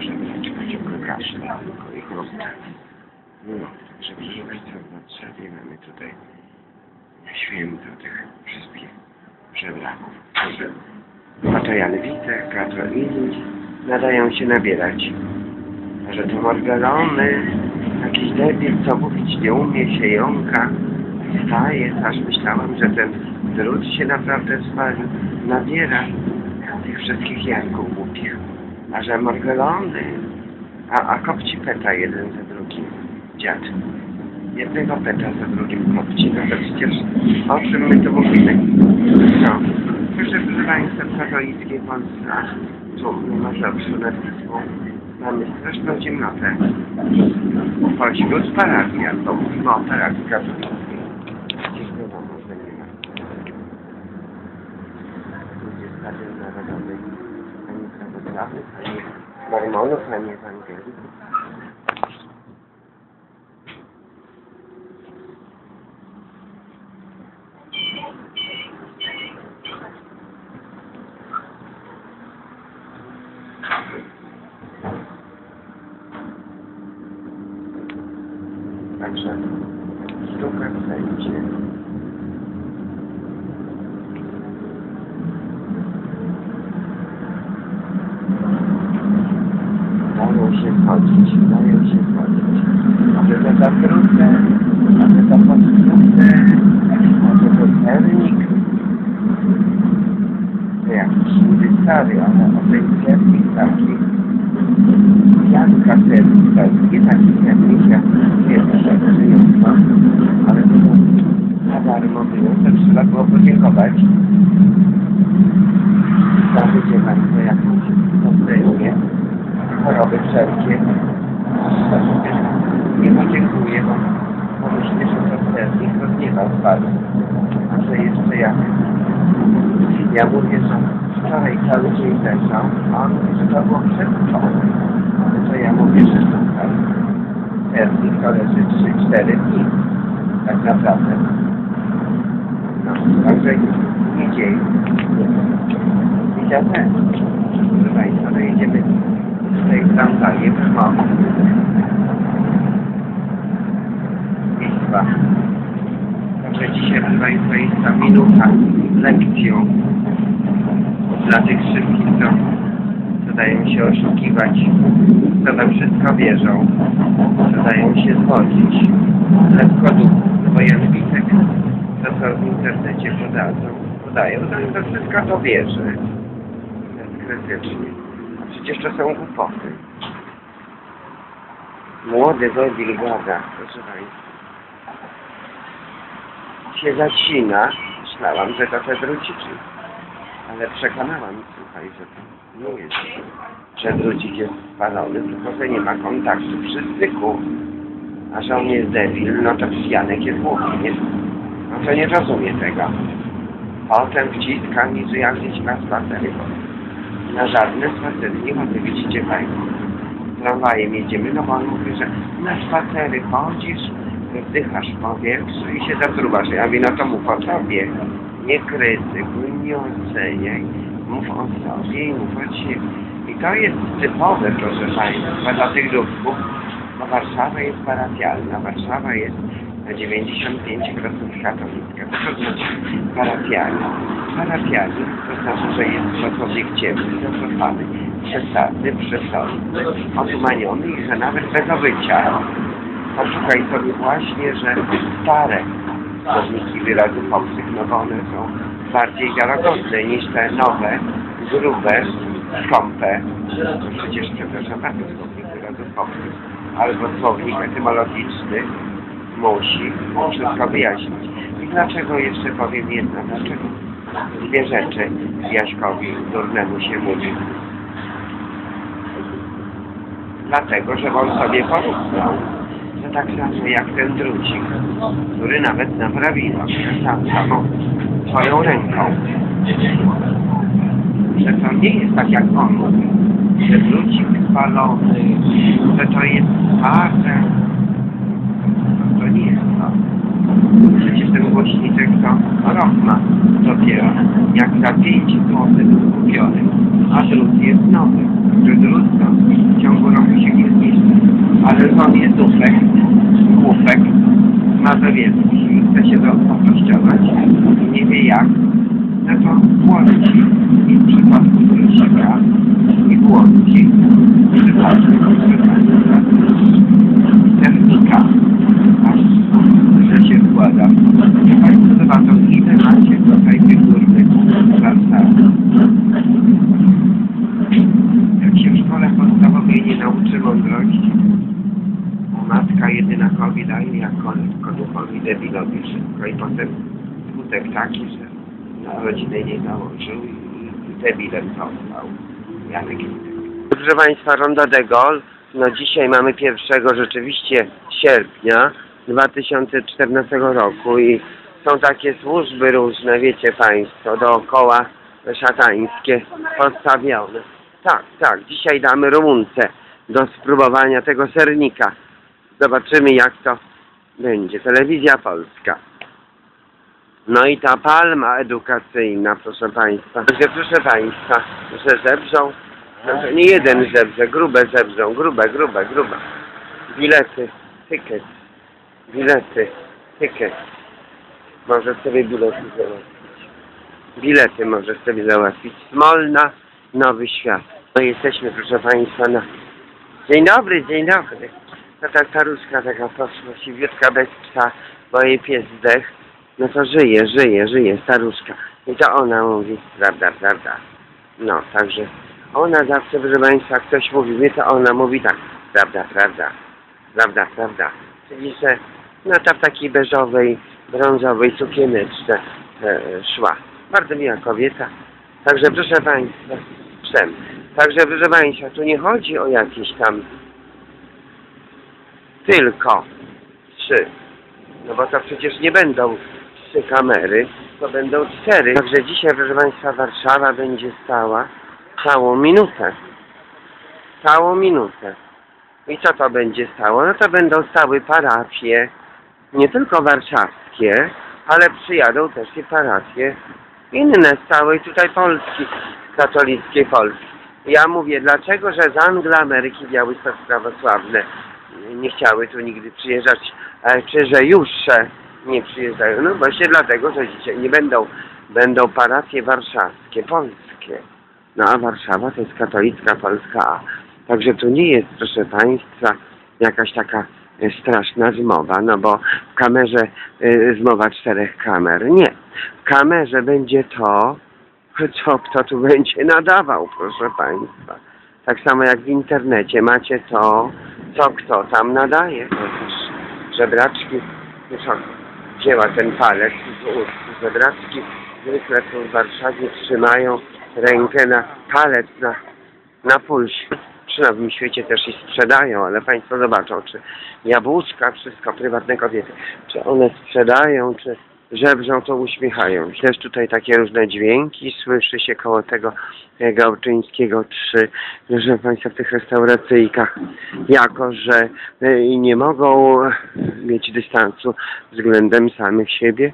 Żeby zaczekać kaszle, tylko i chrust. No, żeby przeżywać to na drzewie mamy tutaj święto tych wszystkich żebraków, którzy Katro inni nadają się nabierać. Że to morgelony, jakiś debil, co mówić nie umie, się jąka, wstaje, aż myślałem, że ten drut się naprawdę zwalił, nabiera tych wszystkich janków głupich. A że morgelony, a, a kopci peta jeden za drugim, dziad. Jednego peta za drugim kopci, no to przecież o czym my tu mówimy? No, proszę Państwa, Polsce, aż tu nie ma zawsze nad Wisłą, mamy straszną ciemnotę. Pośród parafii, albo mówimy o parafii katolickiej. Przecież wiadomo, że nie ma. Ludzie z partii narodowej, ani prawosławnych, ani mormonów, ani ewangelików. Także sztuka wszędzie. Dają się chodzić, dają się chodzić. Może to zatrute, może to podtrute, może to sernik. To jakiś niby stary, ale o tej sernik taki Janka sernik taki, nie taki sernik jak pierwsze przyjątko, ale to na darmo było, to trzeba było podziękować. Zobaczycie Państwo jakąś postępie, choroby wszelkie. To przecież nie podziękuję, bo może się to sernik rozgniewał. A że jeszcze jak ja mówię, że wczoraj cały dzień leżał, a on mówi, że to było przedwczoraj. To ja mówię, że tutaj sernik to leży 3-4 dni. Tak naprawdę. No, także nie dzieje. I ja też. Proszę Państwa, no jedziemy tramwaje w smog. Izba. Także dzisiaj, proszę Państwa, jest ta minuta lekcją dla tych wszystkich, co, co dają się oszukiwać, co we wszystko wierzą, co dają się zwodzić. Lekko duchu, Witek, to co w internecie podadzą, podają, to, wszystko to wierzy. Krytycznie. To są głupoty. Młody debil gada, proszę Państwa. Się zacina. Myślałam, że to te druciczy. Ale przekonałam, słuchaj, że to nie jest, że drucik jest spalony, tylko że nie ma kontaktu przy styku. A że on jest debil, no to Janek jest głupi, nie? No to nie rozumie tego. Potem wciska mi, że ja gdzieś na spacery Na żadne spacery nie chodzę, widzicie Państwo. Tramwajem jedziemy, no bo on mówi, że na spacery chodzisz, wdychasz powietrze i się zatruwasz. Ja mówię, no to mów o tobie. Nie krytykuj, nie oceniaj. Mów o sobie i mów o siebie. I to jest typowe, proszę Państwa, dla tych ludków, bo Warszawa jest parafialna. Warszawa jest na 95% katolicka. To znaczy parafialna? Parafialny to znaczy, że jest człowiek ciemny, zacofany, przesadny, przesądny, otumaniony i że nawet bez obycia poszukaj sobie właśnie, że stare słowniki wyrazów obcych, no bo one są bardziej wiarygodne niż te nowe, grube, skąpe. Przecież, przepraszam bardzo, słownik wyrazów obcych. Albo słownik etymologiczny musi wszystko wyjaśnić. I dlaczego jeszcze powiem jedno, dlaczego dwie rzeczy Jaśkowi durnemu się mówi. Dlatego, że on sobie porównał to tak samo jak ten drucik, który nawet naprawiła sam samą swoją ręką. Że to nie jest tak jak on mówi, że drucik spalony, że to jest twarde. To nie jest to. Przecież ten głośniczek to rok ma dopiero. Jak za 5 zł kupiony, a drut jest nowy. Że drut to w ciągu roku się nie zniszczy. Ale on jest dupek, głupek, ma dowiedzki, chce się to poprościować i nie wie jak, no to włączy i w przypadku drucika i włączy w przypadku aż że się składa. Niech Państwo zobaczą, ile macie tutaj tych górnych warsztatów. Jak się w szkole podstawowej nie nauczy mądrości, matka jedyna kowi daje jak koduchowi debilowi wszystko i potem skutek taki, że na rodzinę nie założył i debilem został. Janek Proszę Państwa, Rondo de Gaulle, no dzisiaj mamy pierwszego rzeczywiście sierpnia 2014 roku i są takie służby różne, wiecie Państwo, dookoła szatańskie postawione. Tak, tak, dzisiaj damy Rumunce do spróbowania tego sernika. Zobaczymy jak to będzie. Telewizja Polska. No i ta palma edukacyjna, proszę Państwa. Że proszę Państwa, że zebrzą, że nie jeden zebrze, grube zebrzą, grube, grube, grube. Bilety, tykiet, bilety, tykiet. Może sobie bilety załatwić. Bilety może sobie załatwić. Smolna, Nowy Świat. No jesteśmy, proszę Państwa, na... Dzień dobry, dzień dobry. No ta staruszka taka poszła, siwiutka bez psa, bo jej pies zdech. No to żyje, żyje, żyje, staruszka. I to ona mówi, prawda, prawda. No, także ona zawsze, proszę Państwa, ktoś mówi nie, to ona mówi tak, prawda, prawda, prawda, prawda. Czyli, że no ta w takiej beżowej, brązowej sukieneczce e, szła. Bardzo miła kobieta. Także proszę Państwa, wszem. Także proszę Państwa, tu nie chodzi o jakieś tam tylko trzy. No bo to przecież nie będą trzy kamery, to będą cztery. Także dzisiaj, proszę Państwa, Warszawa będzie stała całą minutę. Całą minutę. I co to będzie stało? No to będą stały parafie, nie tylko warszawskie, ale przyjadą też i parafie inne z całej tutaj Polski, katolickiej Polski. Ja mówię, dlaczego, że z Anglii, Ameryki Białystok prawosławne nie chciały tu nigdy przyjeżdżać, e, czy że już e, nie przyjeżdżają. No właśnie dlatego, że dzisiaj nie będą, będą parafie warszawskie, polskie. No a Warszawa to jest katolicka Polska A. Także tu nie jest, proszę Państwa, jakaś taka straszna zmowa, no bo w kamerze y, zmowa czterech kamer. Nie. W kamerze będzie to, co kto tu będzie nadawał, proszę Państwa. Tak samo jak w internecie macie to, co kto tam nadaje. Żebraczki, wzięła ten palec z ust. Żebraczki zwykle tu w Warszawie trzymają rękę na palec na, na pulsie. Czy na w świecie też i sprzedają, ale Państwo zobaczą, czy jabłuszka, wszystko, prywatne kobiety, czy one sprzedają, czy żebrzą, to uśmiechają. Też tutaj takie różne dźwięki słyszy się koło tego e, Gałczyńskiego 3, proszę Państwa, w tych restauracyjkach, jako że e, nie mogą mieć dystansu względem samych siebie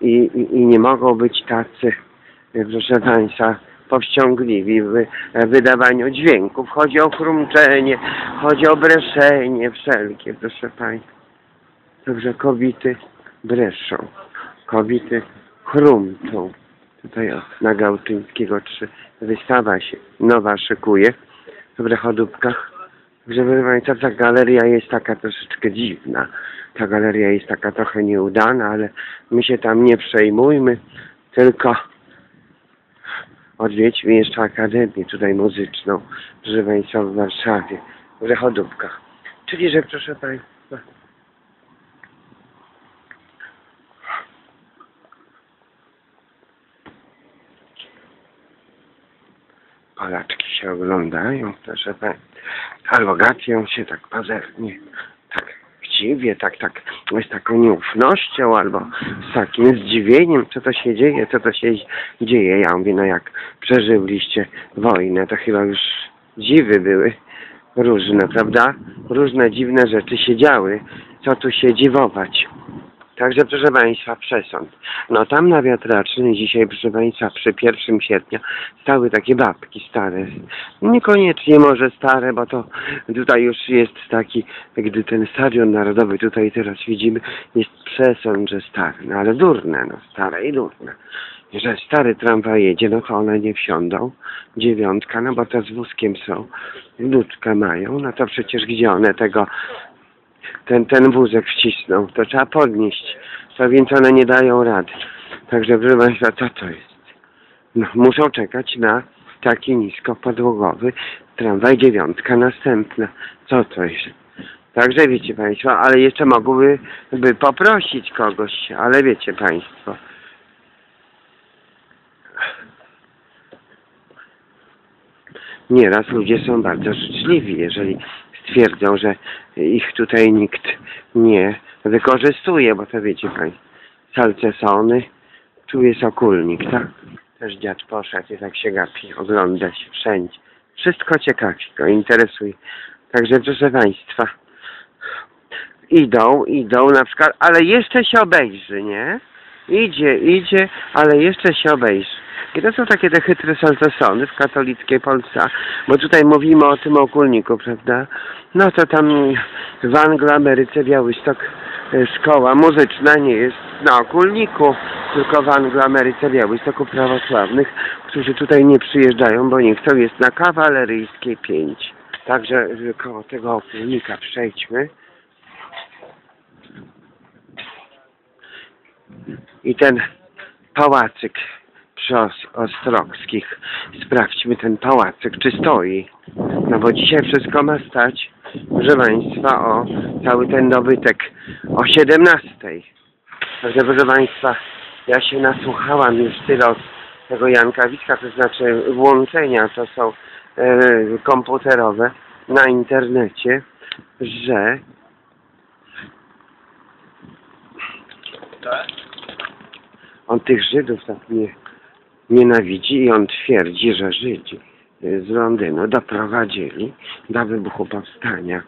i, i, i nie mogą być tacy, e, proszę Państwa, powściągliwi w wydawaniu dźwięków. Chodzi o chrumczenie, chodzi o breszenie wszelkie, proszę Państwa. Także kobiety breszą kobiety chrumczą. Tutaj na Gałczyńskiego 3 wystawa się nowa szykuje w Brechodówkach. Żeby Państwa, ta galeria jest taka troszeczkę dziwna. Ta galeria jest taka trochę nieudana, ale my się tam nie przejmujmy, tylko odwiedźmy jeszcze Akademię tutaj muzyczną, proszę Państwa, w Warszawie, w Brechodówkach. Czyli, że proszę Państwa, Polaczki się oglądają, proszę Państwa, albo gapią się tak pazernie, tak chciwie, tak, tak, z taką nieufnością, albo z takim zdziwieniem, co to się dzieje, co to się dzieje. Ja mówię, no jak przeżyliście wojnę, to chyba już dziwy były różne, prawda? Różne dziwne rzeczy się działy. Co tu się dziwować? Także proszę Państwa, przesąd. No tam na wiatracznej dzisiaj, proszę Państwa, przy 1 sierpnia stały takie babki stare. Niekoniecznie może stare, bo to tutaj już jest taki, gdy ten stadion narodowy tutaj teraz widzimy, jest przesąd, że stary, no ale durne, no stare i durne. Że stary tramwaj jedzie, no to one nie wsiądą. Dziewiątka, no bo to z wózkiem są. Ludkę mają, no to przecież gdzie one tego ten, ten wózek wcisną, to trzeba podnieść. To więc one nie dają rady. Także proszę Państwa, co to jest? No, muszą czekać na taki niskopodłogowy tramwaj dziewiątka następna. Co to jest? Także wiecie Państwo, ale jeszcze mogłyby by poprosić kogoś, ale wiecie Państwo. Nieraz ludzie są bardzo życzliwi, jeżeli stwierdzą, że ich tutaj nikt nie wykorzystuje, bo to wiecie Państwo, salcesony, tu jest okulnik, tak? Też dziad poszedł i tak się gapi, ogląda się wszędzie. Wszystko ciekawi go, interesuje. Także proszę Państwa, idą, idą na przykład, ale jeszcze się obejrzy, nie? Idzie, idzie, ale jeszcze się obejrzy. I to są takie te chytre salcesony w katolickiej Polsce, bo tutaj mówimy o tym okulniku, prawda? No to tam w Anglii, Ameryce, Białystok e, szkoła muzyczna nie jest na okulniku, tylko w Anglii, Ameryce, Białystoku prawosławnych, którzy tutaj nie przyjeżdżają, bo nie chcą, jest na kawaleryjskiej 5. Także koło tego okulnika przejdźmy. I ten pałacyk przy Os- Ostrowskich. Sprawdźmy ten pałacyk, czy stoi. No bo dzisiaj wszystko ma stać, proszę Państwa, o cały ten dobytek o 17. Także proszę Państwa, ja się nasłuchałam już tyle od tego Janka Witka, to znaczy włączenia, to są e, komputerowe na internecie, że on tych Żydów tak nie, nienawidzi i on twierdzi, że Żydzi y, z Londynu doprowadzili do wybuchu powstania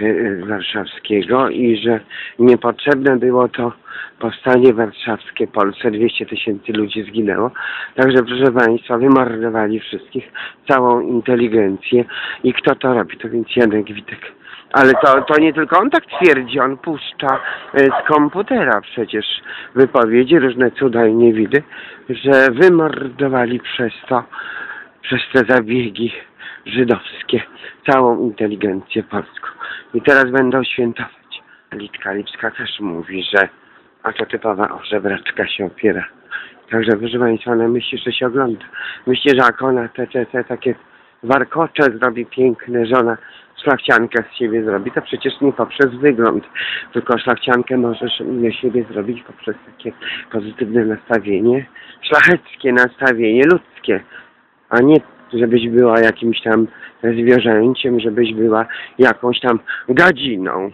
y, y, warszawskiego i że niepotrzebne było to powstanie warszawskie Polsce. 200 tysięcy ludzi zginęło. Także proszę Państwa, wymordowali wszystkich, całą inteligencję i kto to robi? To więc Janek Witek. Ale to, to nie tylko on tak twierdzi, on puszcza e, z komputera przecież wypowiedzi, różne cuda i niewidy, że wymordowali przez to, przez te zabiegi żydowskie całą inteligencję polską. I teraz będą świętować. Litka Lipska też mówi, że a to typowa ożebraczka się opiera. Także proszę Państwa, ona myśli, że się ogląda. Myśli, że jak ona te, te, te takie warkocze zrobi piękne, że ona szlachciankę z siebie zrobi, to przecież nie poprzez wygląd, tylko szlachciankę możesz z siebie zrobić poprzez takie pozytywne nastawienie, szlacheckie nastawienie, ludzkie, a nie żebyś była jakimś tam zwierzęciem, żebyś była jakąś tam gadziną.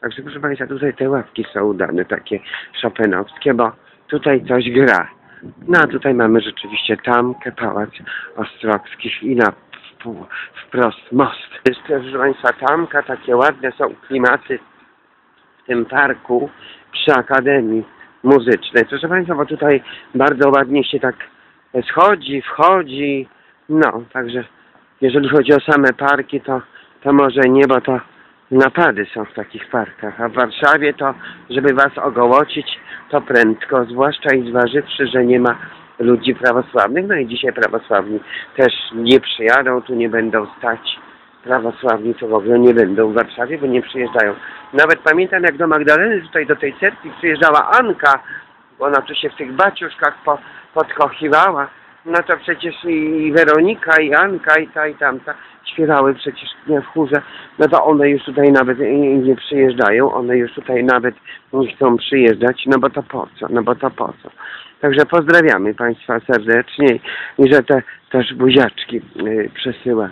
Także proszę Państwa, tutaj te ławki są udane, takie szopenowskie, bo tutaj coś gra. No a tutaj mamy rzeczywiście tamkę, pałac Ostrowskich i na wprost most. Jeszcze, proszę Państwa, tamka, takie ładne są klimaty w tym parku przy Akademii Muzycznej. Proszę Państwa, bo tutaj bardzo ładnie się tak schodzi, wchodzi. No, także jeżeli chodzi o same parki, to, to może nie, bo to napady są w takich parkach. A w Warszawie to, żeby Was ogołocić, to prędko, zwłaszcza i zważywszy, że nie ma ludzi prawosławnych. No i dzisiaj prawosławni też nie przyjadą, tu nie będą stać. Prawosławni to w ogóle nie będą w Warszawie, bo nie przyjeżdżają. Nawet pamiętam, jak do Magdaleny, tutaj do tej cerkwi przyjeżdżała Anka, bo ona tu się w tych baciuszkach po, podkochiwała. No to przecież i, Weronika, i Anka, i ta, i tamta śpiewały przecież w chórze. No to one już tutaj nawet nie przyjeżdżają, one już tutaj nawet nie chcą przyjeżdżać, no bo to po co, no bo to po co. Także pozdrawiamy Państwa serdecznie i że te też buziaczki y, przesyła